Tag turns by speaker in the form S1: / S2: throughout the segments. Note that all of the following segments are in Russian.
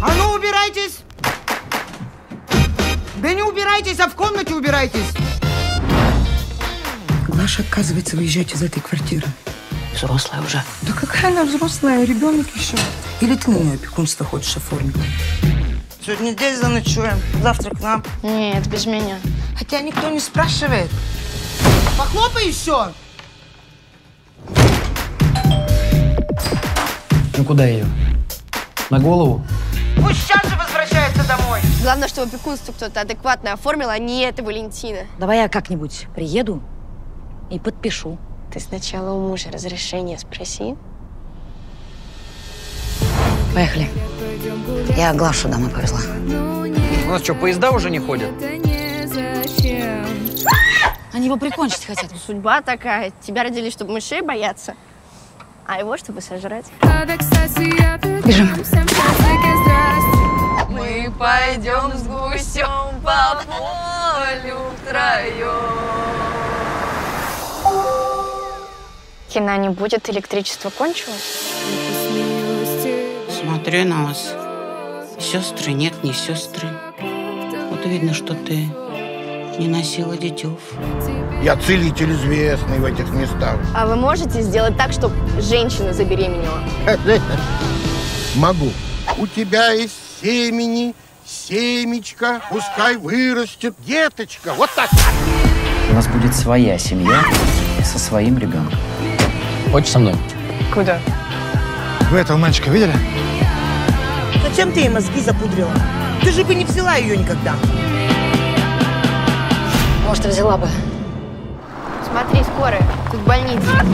S1: А ну, убирайтесь! Да не убирайтесь, а в комнате убирайтесь!
S2: Глаша отказывается выезжать из этой квартиры.
S3: Взрослая уже.
S2: Да какая она взрослая, ребенок еще. Или ты на нее опекунство хочешь оформить?
S1: Сегодня здесь заночуем, завтра к нам.
S3: Нет, без меня.
S1: Хотя никто не спрашивает. Похлопай еще!
S4: Ну куда ее? На голову?
S1: Пусть сейчас же возвращается домой.
S5: Главное, чтобы опекунство кто-то адекватно оформил, а не эта Валентина.
S3: Давай я как-нибудь приеду и подпишу.
S5: Ты сначала у мужа разрешение спроси.
S3: Поехали. Я Глашу домой повезла.
S4: У нас что, поезда уже не ходят?
S3: Они его прикончить хотят.
S5: Судьба такая. Тебя родили, чтобы мышей бояться, а его, чтобы сожрать.
S3: Бежим.
S5: Пойдем с гусем по полю втроем. Кино не будет, электричество кончилось.
S6: Смотрю на вас. Сестры нет, не сестры. Вот видно, что ты не носила детев.
S7: Я целитель известный в этих местах.
S5: А вы можете сделать так, чтобы женщина забеременела?
S7: Могу. У тебя из семени семечко, пускай вырастет деточка. Вот так.
S8: У нас будет своя семья со своим ребенком.
S4: Хочешь со мной?
S5: Куда?
S9: Вы этого мальчика видели?
S1: Зачем ты ей мозги запудрила? Ты же бы не взяла ее никогда.
S3: Может, и взяла бы.
S5: Смотри, скорая. Тут больница.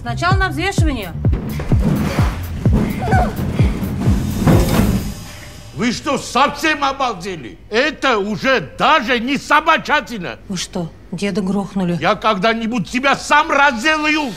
S10: Сначала на взвешивание.
S7: Вы что, совсем обалдели? Это уже даже не собачатина.
S10: Вы что, деда грохнули?
S7: Я когда-нибудь тебя сам разделаю.